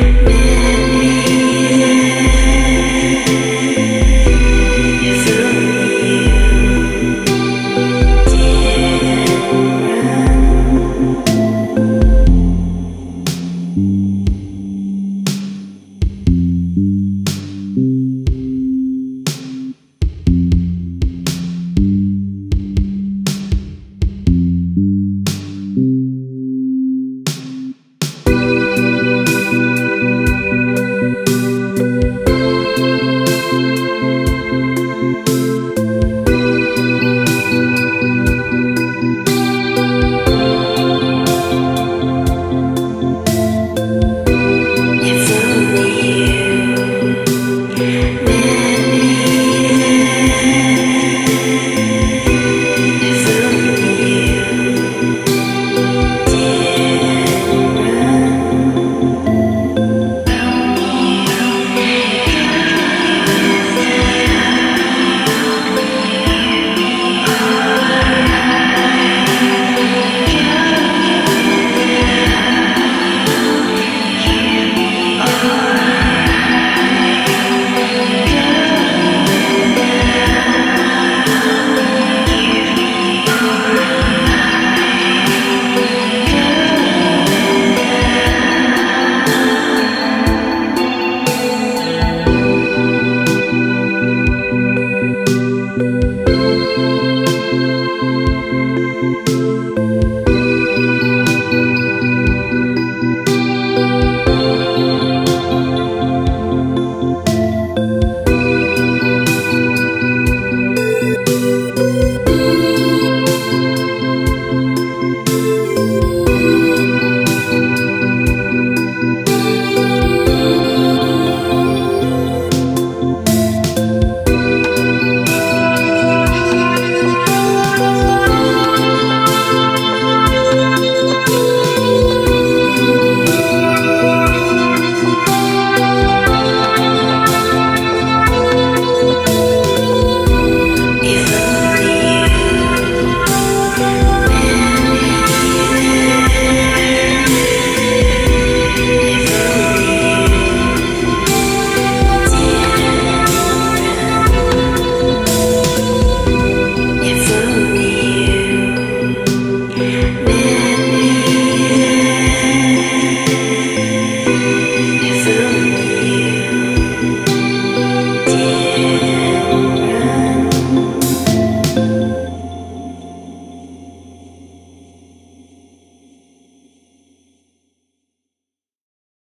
me.